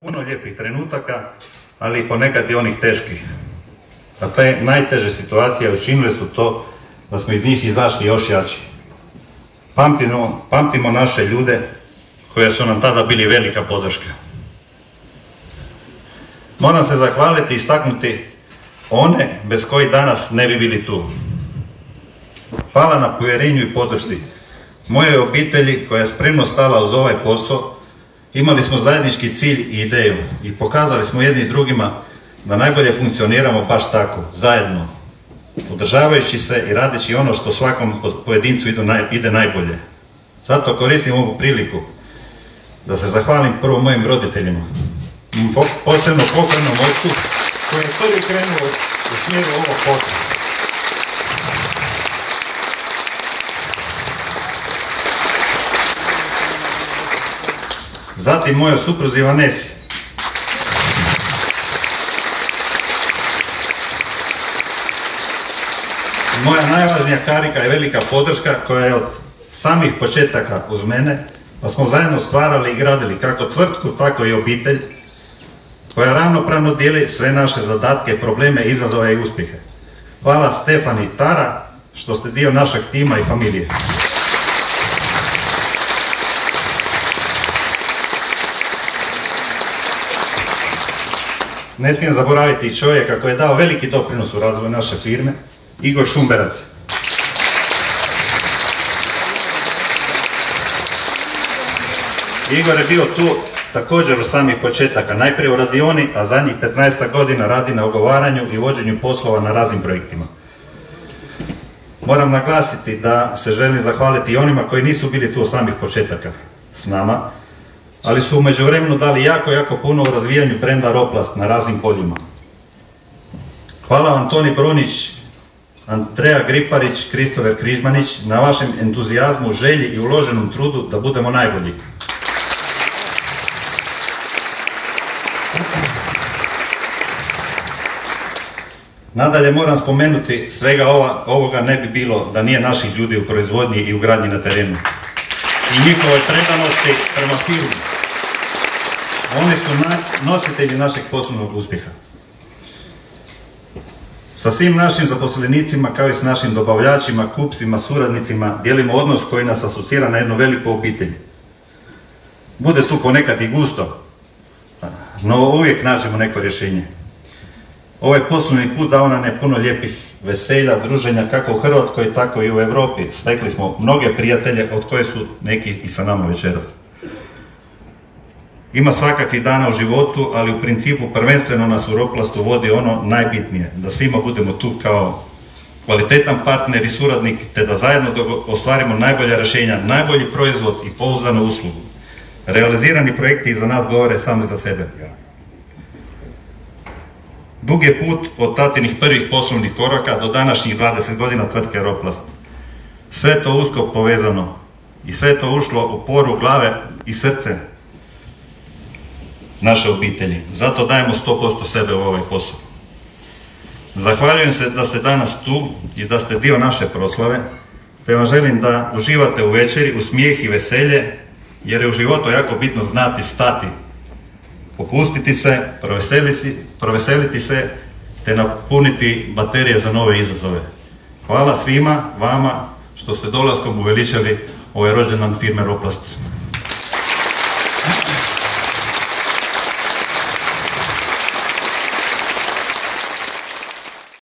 Puno lijepih trenutaka, ali ponekad i onih teških. A te najteže situacije učinile su to da smo iz njih izašli još jači. Pamtimo, pamtimo naše ljude koje su nam tada bili velika podrška. Moram se zahvaliti i istaknuti one bez koji danas ne bi bili tu. Hvala na povjerenju i podršci mojoj obitelji koja je spremno stala uz ovaj posao Imali smo zajednički cilj i ideju i pokazali smo jedni drugima da najbolje funkcioniramo baš tako, zajedno, održavajući se i radeći ono što svakom pojedincu ide najbolje. Zato koristim ovu priliku da se zahvalim prvo mojim roditeljima, posebno pokojnom ocu koji je prvi krenuo u smjeru ovog posla. Zatim moja supruzi Vanesi. Moja najvažnija karika je velika podrška koja je od samih početaka uz mene, pa smo zajedno stvarali i gradili kako tvrtku, tako i obitelj, koja ravnopravno dijeli sve naše zadatke, probleme, izazove i uspjehe. Hvala Stefani Tara što ste dio našeg tima i familije. Ne smijem zaboraviti čovjeka koji je dao veliki doprinos u razvoju naše firme, Igor Šumberac. Igor je bio tu također u samih početaka, najprije u radioni, a zadnjih 15 godina radi na ogovaranju i vođenju poslova na raznim projektima. Moram naglasiti da se želim zahvaliti i onima koji nisu bili tu u samih početaka s nama, ali su umeđu vremenu dali jako, jako puno u razvijanju brenda Roplast na raznim poljima. Hvala vam Toni Brunić, Andreja Griparić, Kristover Križmanić na vašem entuzijazmu, želji i uloženom trudu da budemo najbolji. Nadalje moram spomenuti, svega ovoga ne bi bilo da nije naših ljudi u proizvodnji i u gradnji na terenu. I njihovoj predanosti prema firmu. Oni su nositelji našeg poslovnog uspjeha. Sa svim našim zaposlenicima, kao i s našim dobavljačima, kupcima, suradnicima, dijelimo odnos koji nas asocira na jednu veliku obitelj. Bude tu ponekad i gusto, no uvijek nađemo neko rješenje. Ovaj poslovni put dao nam je puno lijepih veselja, druženja, kako u Hrvatskoj, tako i u Europi. Stekli smo mnoge prijatelje, od koje su neki i sa nama večeras. Ima svakakvih dana u životu, ali u principu prvenstveno nas u Roplastu vodi ono najbitnije, da svima budemo tu kao kvalitetan partner i suradnik, te da zajedno ostvarimo najbolja rješenja, najbolji proizvod i pouzdanu uslugu. Realizirani projekti za nas govore sami za sebe. Dug je put od tatinih prvih poslovnih koraka do današnjih 20 godina tvrtke Roplast. Sve to usko povezano i sve to ušlo u poru glave i srce naše obitelji. Zato dajemo 100% sebe u ovaj posao. Zahvaljujem se da ste danas tu i da ste dio naše proslave, te vam želim da uživate u večeri, u smijeh i veselje, jer je u životu jako bitno znati stati, popustiti se, proveseliti se, te napuniti baterije za nove izazove. Hvala svima, vama, što ste dolaskom uveličali ovaj rođendan firme Roplast.